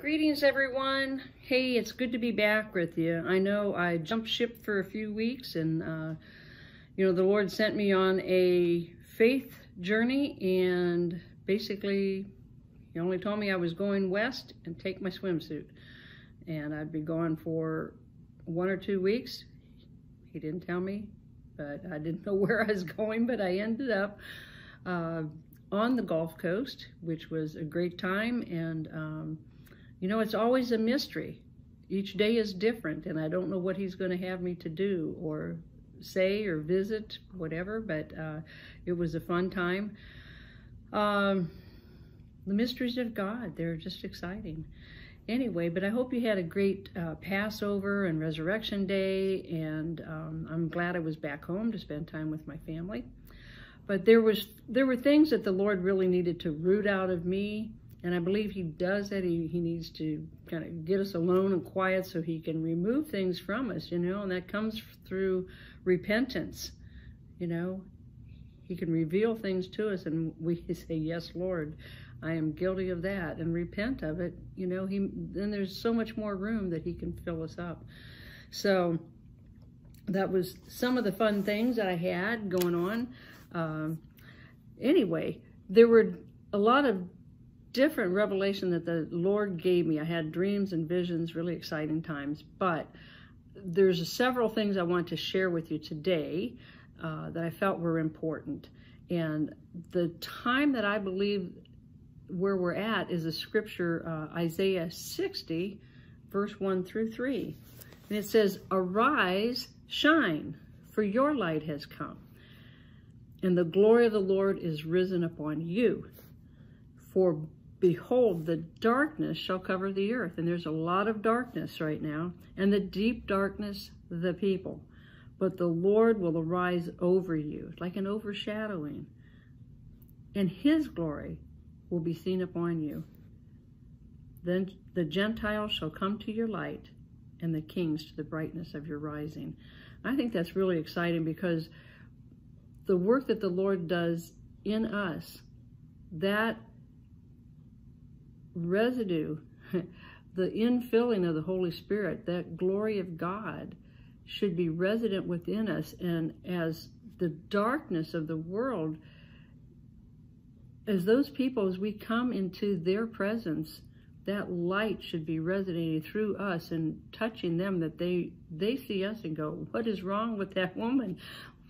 Greetings, everyone. Hey, it's good to be back with you. I know I jumped ship for a few weeks and, uh, you know, the Lord sent me on a faith journey and basically he only told me I was going west and take my swimsuit. And I'd be gone for one or two weeks. He didn't tell me, but I didn't know where I was going, but I ended up uh, on the Gulf Coast, which was a great time. And, um, you know, it's always a mystery. Each day is different, and I don't know what he's going to have me to do or say or visit, whatever, but uh, it was a fun time. Um, the mysteries of God, they're just exciting. Anyway, but I hope you had a great uh, Passover and Resurrection Day, and um, I'm glad I was back home to spend time with my family. But there was there were things that the Lord really needed to root out of me, and I believe He does that. He, he needs to kind of get us alone and quiet so He can remove things from us, you know, and that comes through repentance, you know. He can reveal things to us, and we say, Yes, Lord, I am guilty of that, and repent of it. You know, He then there's so much more room that He can fill us up. So that was some of the fun things that I had going on. Um, anyway, there were a lot of different revelation that the Lord gave me. I had dreams and visions, really exciting times. But there's several things I want to share with you today uh, that I felt were important. And the time that I believe where we're at is a scripture, uh, Isaiah 60, verse 1 through 3. And it says, Arise, shine, for your light has come and the glory of the Lord is risen upon you. For behold, the darkness shall cover the earth. And there's a lot of darkness right now, and the deep darkness, the people. But the Lord will arise over you, like an overshadowing, and his glory will be seen upon you. Then the Gentiles shall come to your light, and the kings to the brightness of your rising. I think that's really exciting because the work that the Lord does in us, that residue, the infilling of the Holy Spirit, that glory of God should be resident within us. And as the darkness of the world, as those people, as we come into their presence, that light should be resonating through us and touching them that they they see us and go what is wrong with that woman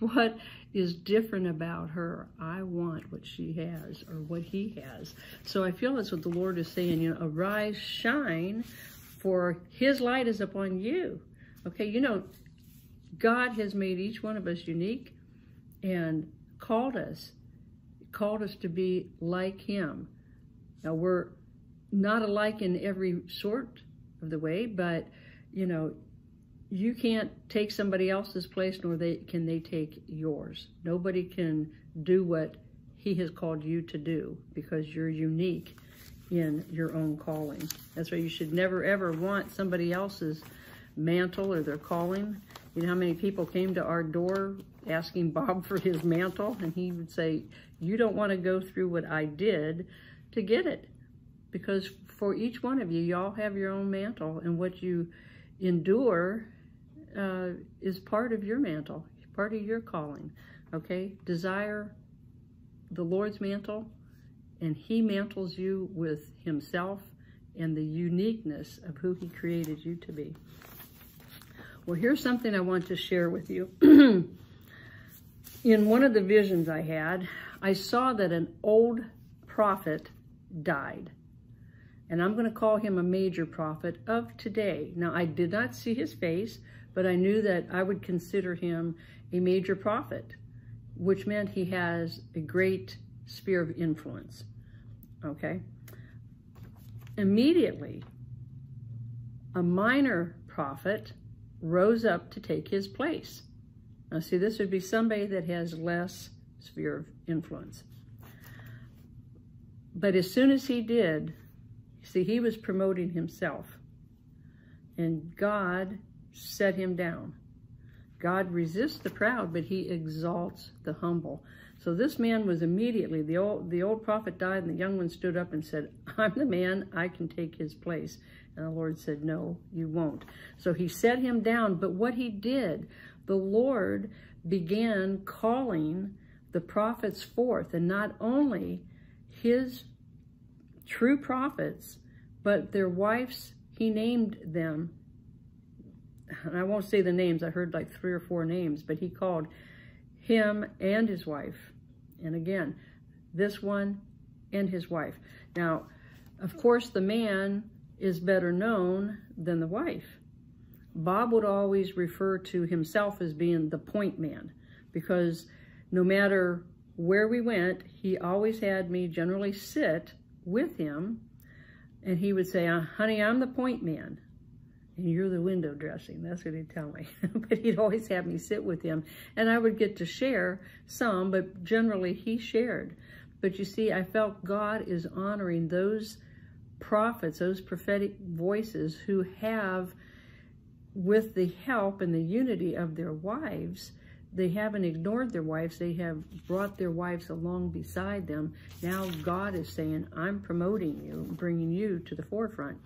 what is different about her. I want what she has or what he has. So I feel that's what the Lord is saying, you know, arise, shine, for his light is upon you. Okay, you know, God has made each one of us unique and called us, called us to be like him. Now we're not alike in every sort of the way, but you know, you can't take somebody else's place nor they can they take yours. Nobody can do what he has called you to do because you're unique in your own calling. That's why you should never ever want somebody else's mantle or their calling. You know how many people came to our door asking Bob for his mantle and he would say, you don't want to go through what I did to get it because for each one of you, y'all have your own mantle and what you endure uh, is part of your mantle, part of your calling, okay? Desire the Lord's mantle, and he mantles you with himself and the uniqueness of who he created you to be. Well, here's something I want to share with you. In one of the visions I had, I saw that an old prophet died. And I'm going to call him a major prophet of today. Now, I did not see his face, but I knew that I would consider him a major prophet, which meant he has a great sphere of influence, okay? Immediately, a minor prophet rose up to take his place. Now see, this would be somebody that has less sphere of influence. But as soon as he did, see, he was promoting himself. And God set him down. God resists the proud, but he exalts the humble. So this man was immediately, the old, the old prophet died and the young one stood up and said, I'm the man, I can take his place. And the Lord said, no, you won't. So he set him down. But what he did, the Lord began calling the prophets forth. And not only his true prophets, but their wives, he named them. And I won't say the names. I heard like three or four names. But he called him and his wife. And again, this one and his wife. Now, of course, the man is better known than the wife. Bob would always refer to himself as being the point man because no matter where we went, he always had me generally sit with him and he would say, uh, honey, I'm the point man and you're the window dressing. That's what he'd tell me. but he'd always have me sit with him and I would get to share some, but generally he shared. But you see, I felt God is honoring those prophets, those prophetic voices who have, with the help and the unity of their wives, they haven't ignored their wives. They have brought their wives along beside them. Now God is saying, I'm promoting you, bringing you to the forefront.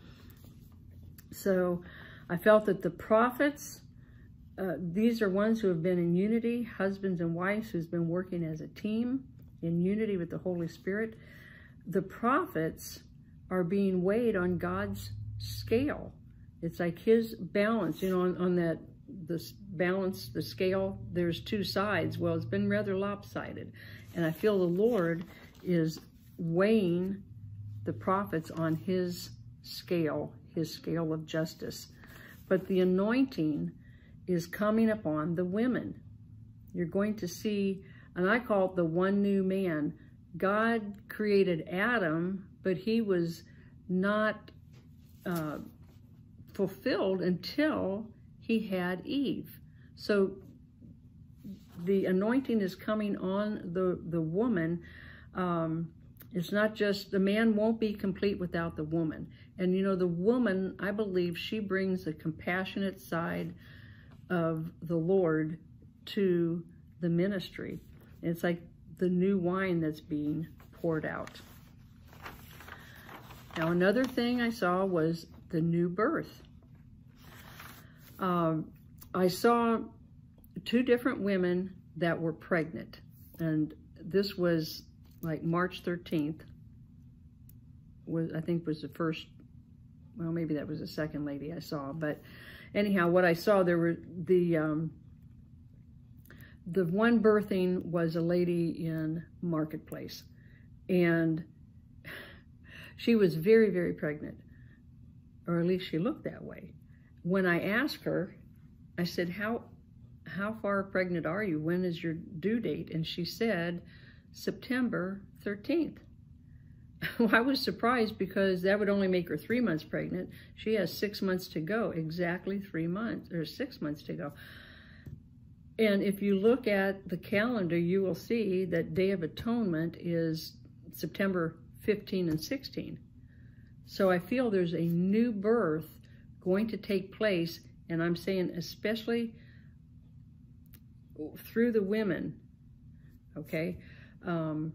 So I felt that the prophets, uh, these are ones who have been in unity, husbands and wives who's been working as a team in unity with the Holy Spirit. The prophets are being weighed on God's scale. It's like his balance, you know, on, on that, this balance, the scale, there's two sides. Well, it's been rather lopsided. And I feel the Lord is weighing the prophets on his scale, his scale of justice. But the anointing is coming upon the women. You're going to see, and I call it the one new man. God created Adam but he was not uh, fulfilled until he had Eve. So the anointing is coming on the, the woman. Um, it's not just, the man won't be complete without the woman. And you know, the woman, I believe she brings a compassionate side of the Lord to the ministry. It's like the new wine that's being poured out. Now, another thing I saw was the new birth. Um, I saw two different women that were pregnant, and this was like March 13th, was I think was the first, well, maybe that was the second lady I saw, but anyhow, what I saw, there were the, um, the one birthing was a lady in Marketplace, and she was very, very pregnant, or at least she looked that way. When I asked her, I said, how, how far pregnant are you? When is your due date? And she said, September 13th. well, I was surprised because that would only make her three months pregnant. She has six months to go, exactly three months, or six months to go. And if you look at the calendar, you will see that Day of Atonement is September 15 and 16. So I feel there's a new birth going to take place, and I'm saying especially through the women, okay, um,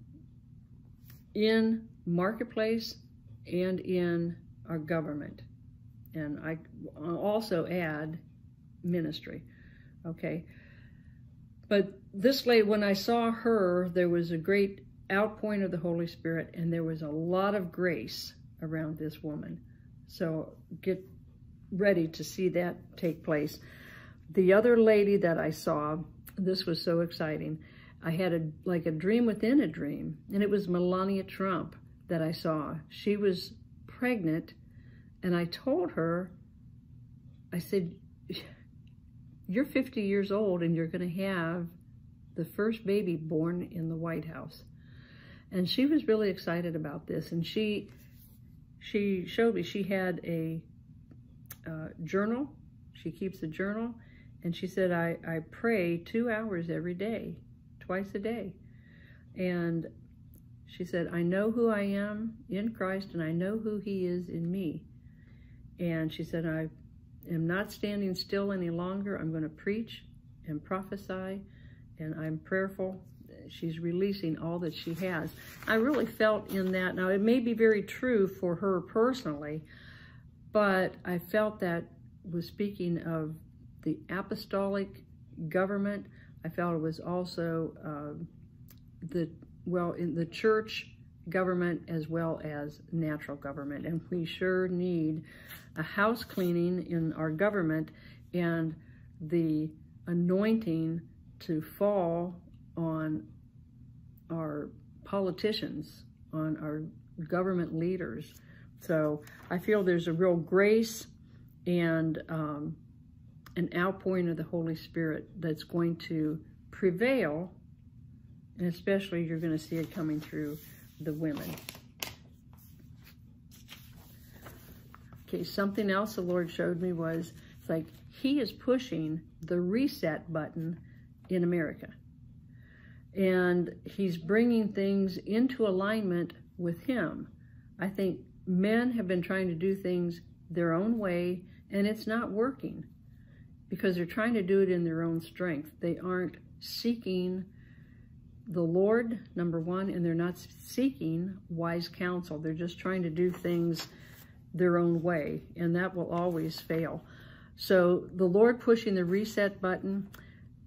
in marketplace and in our government. And I also add ministry, okay? But this lady, when I saw her, there was a great outpouring of the Holy Spirit, and there was a lot of grace around this woman. So get ready to see that take place. The other lady that I saw, this was so exciting. I had a like a dream within a dream, and it was Melania Trump that I saw. She was pregnant, and I told her, I said, you're 50 years old and you're going to have the first baby born in the White House. And she was really excited about this. And she she showed me she had a uh, journal. She keeps a journal. And she said, I, I pray two hours every day, twice a day. And she said, I know who I am in Christ and I know who he is in me. And she said, I am not standing still any longer. I'm going to preach and prophesy and I'm prayerful she's releasing all that she has. I really felt in that. Now, it may be very true for her personally, but I felt that was speaking of the apostolic government. I felt it was also uh, the, well, in the church government as well as natural government. And we sure need a house cleaning in our government and the anointing to fall on our politicians, on our government leaders. So I feel there's a real grace and um, an outpouring of the Holy Spirit that's going to prevail, and especially you're going to see it coming through the women. Okay, something else the Lord showed me was it's like he is pushing the reset button in America. And he's bringing things into alignment with him. I think men have been trying to do things their own way, and it's not working because they're trying to do it in their own strength. They aren't seeking the Lord, number one, and they're not seeking wise counsel. They're just trying to do things their own way, and that will always fail. So the Lord pushing the reset button,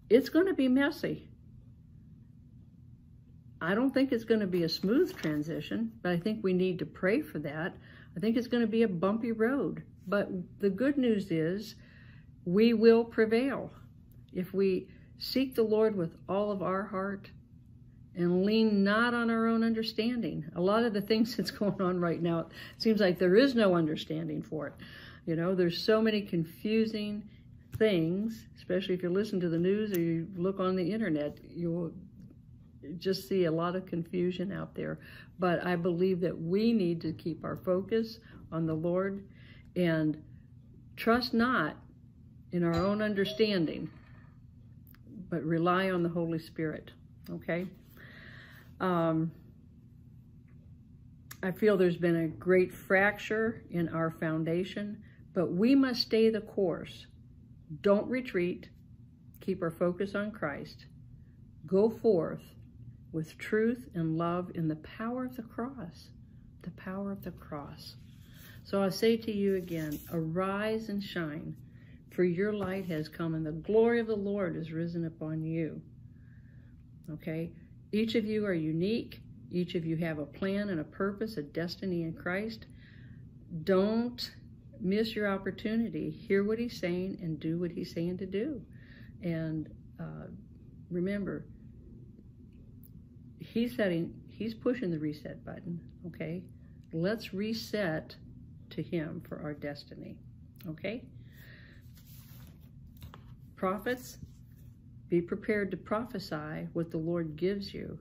it's going to be messy. I don't think it's going to be a smooth transition, but I think we need to pray for that. I think it's going to be a bumpy road. But the good news is we will prevail. If we seek the Lord with all of our heart and lean not on our own understanding. A lot of the things that's going on right now, it seems like there is no understanding for it. You know, there's so many confusing things, especially if you listen to the news or you look on the internet, you'll just see a lot of confusion out there. But I believe that we need to keep our focus on the Lord and trust not in our own understanding, but rely on the Holy Spirit, okay? Um, I feel there's been a great fracture in our foundation, but we must stay the course. Don't retreat. Keep our focus on Christ. Go forth with truth and love in the power of the cross. The power of the cross. So I say to you again, arise and shine, for your light has come and the glory of the Lord is risen upon you. Okay? Each of you are unique. Each of you have a plan and a purpose, a destiny in Christ. Don't miss your opportunity. Hear what he's saying and do what he's saying to do. And uh, remember, he's setting, he's pushing the reset button, okay? Let's reset to him for our destiny, okay? Prophets, be prepared to prophesy what the Lord gives you.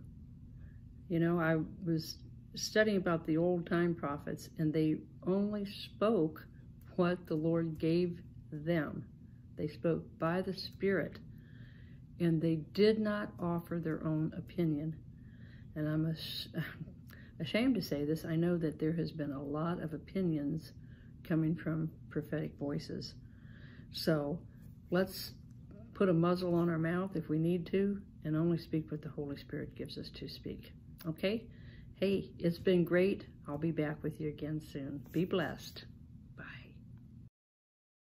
You know, I was studying about the old time prophets and they only spoke what the Lord gave them. They spoke by the Spirit and they did not offer their own opinion. And I'm ashamed to say this. I know that there has been a lot of opinions coming from prophetic voices. So let's put a muzzle on our mouth if we need to and only speak what the Holy Spirit gives us to speak. Okay? Hey, it's been great. I'll be back with you again soon. Be blessed.